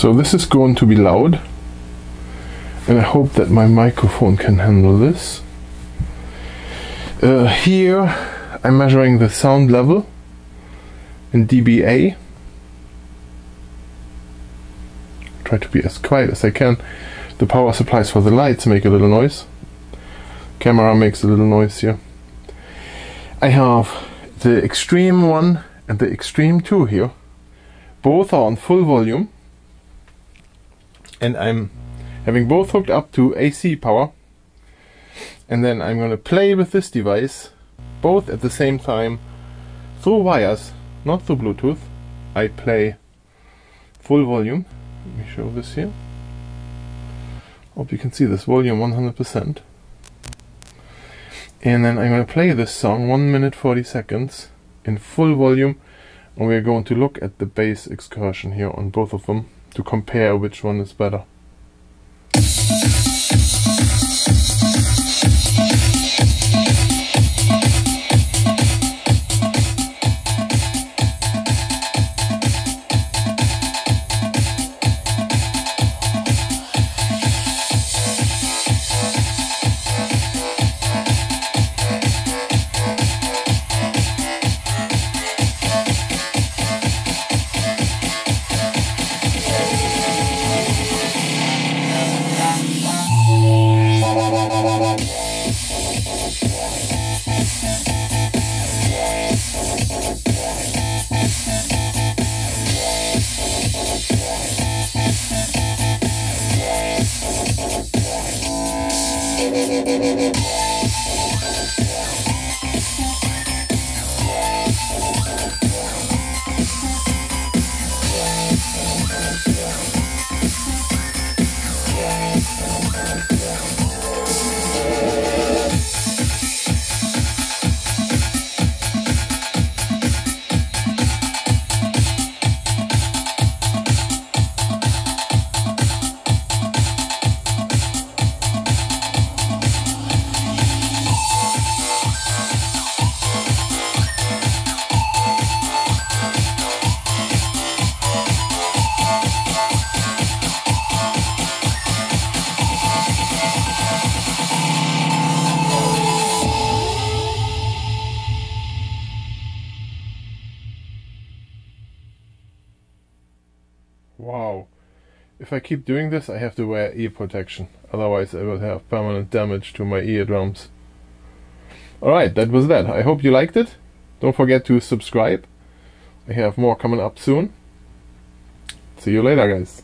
So this is going to be loud and I hope that my microphone can handle this. Uh, here I'm measuring the sound level in dBA. Try to be as quiet as I can. The power supplies for the lights make a little noise. Camera makes a little noise here. I have the Xtreme one and the Xtreme two here. Both are on full volume. And I'm having both hooked up to AC power. And then I'm going to play with this device both at the same time through wires, not through Bluetooth. I play full volume. Let me show this here. Hope you can see this volume 100%. And then I'm going to play this song 1 minute 40 seconds in full volume and we're going to look at the bass excursion here on both of them to compare which one is better. ね。えねえねえねえ Wow. If I keep doing this, I have to wear ear protection. Otherwise, I will have permanent damage to my eardrums. Alright, that was that. I hope you liked it. Don't forget to subscribe. I have more coming up soon. See you later, guys.